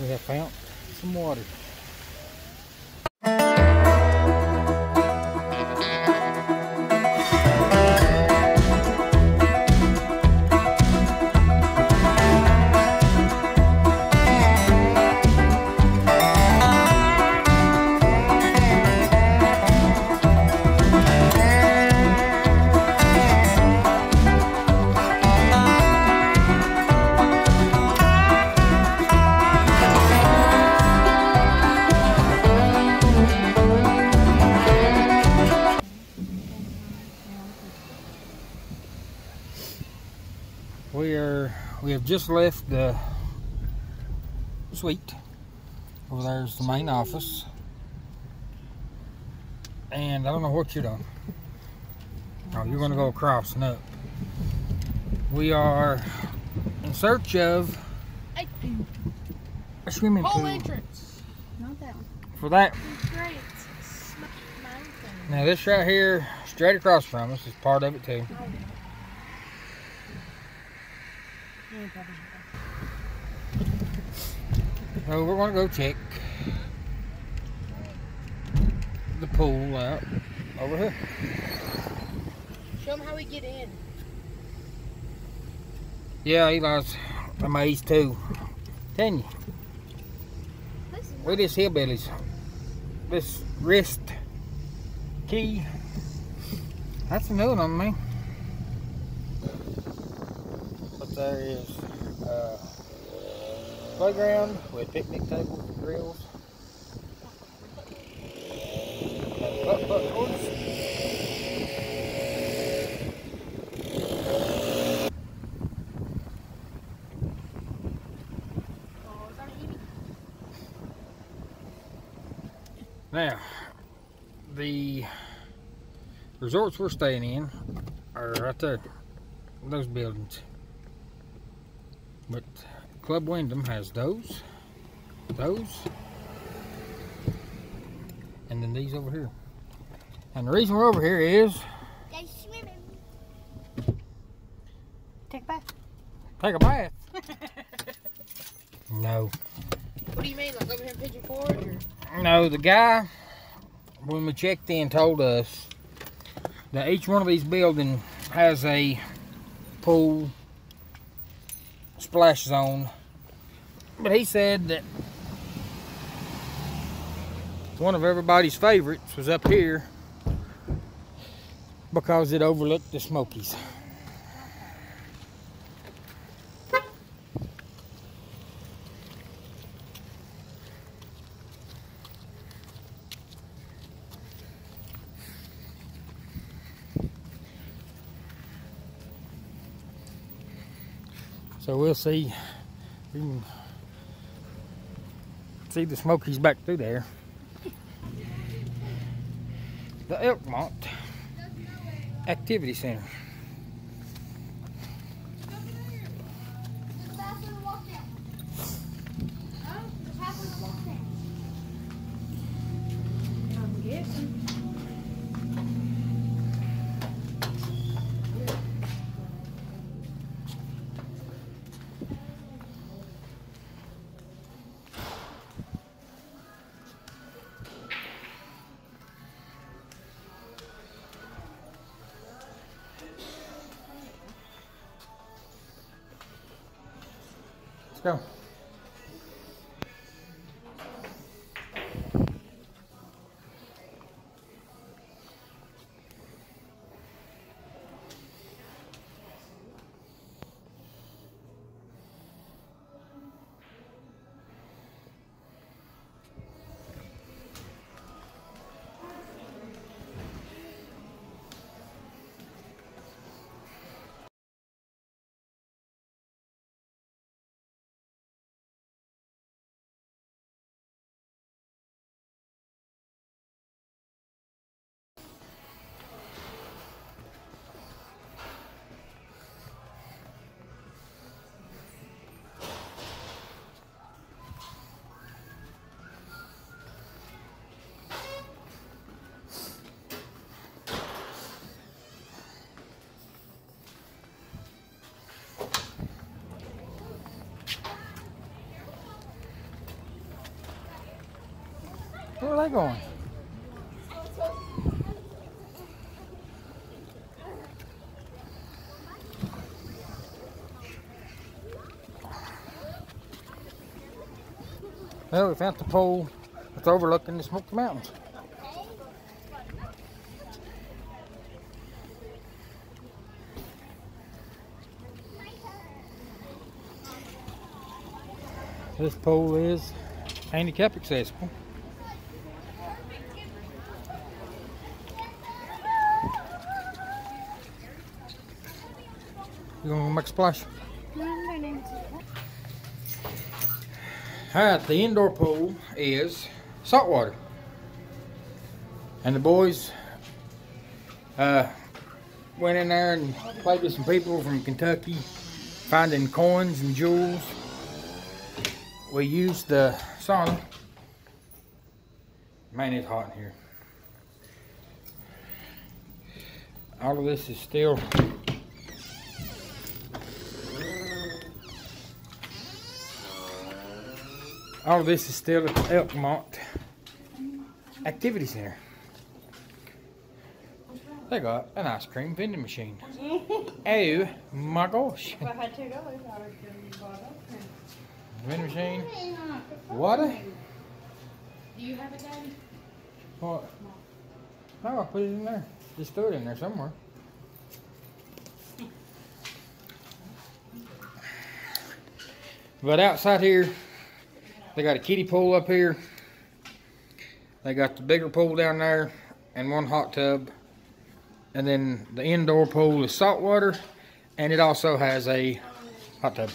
we have found some water. Have just left the suite. Over there's the main office. And I don't know what you're doing. Oh, you're gonna go across and up. We are in search of a swimming Whole pool. entrance. Not that one. For that Great. Now this right here, straight across from us, is part of it too. Oh, Yeah, probably. So we're gonna go check the pool out over here. Show them how we get in. Yeah, Eli's amazed too. Telling you, we just hillbillies. This wrist key, that's a new one on me. But there is uh, playground with picnic tables and grills. Now, the resorts we're staying in are right there, those buildings. But Club Wyndham has those, those, and then these over here. And the reason we're over here is They're swimming. Take a bath. take a bath. no, What do you mean? Like over here in Pigeon Forge? Or? no, the guy when we checked in told us that each one of these buildings has a pool splash zone. But he said that one of everybody's favorites was up here because it overlooked the Smokies. So we'll see. We can see the Smokies back through there. The Elkmont Activity Center. Let's go. Are they going? Well, we found the pool that's overlooking the Smoky Mountains. This pole is handicap accessible. Gonna make a splash? Alright, the indoor pool is saltwater. And the boys uh, went in there and played with some people from Kentucky, finding coins and jewels. We used the sauna. Man, it's hot in here. All of this is still all this is still at the Elkmont Activity Center. They got an ice cream vending machine. oh my gosh. If I had two dollars, I would give you bought up. Vending machine. Water? Do you have it, Daddy? What? No, I put it in there. Just threw it in there somewhere. But outside here, they got a kiddie pool up here. They got the bigger pool down there and one hot tub. And then the indoor pool is saltwater and it also has a hot tub.